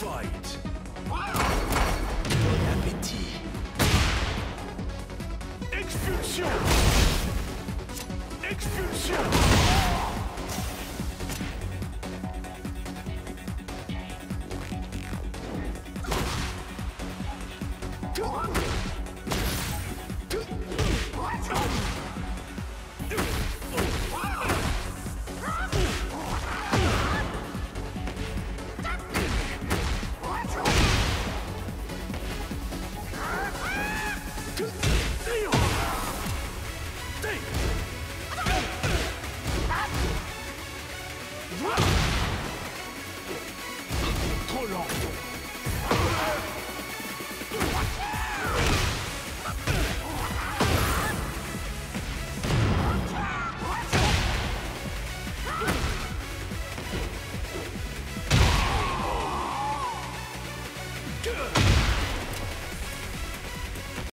Fight. Bon appétit. Expulsion. Expulsion. Trop Good.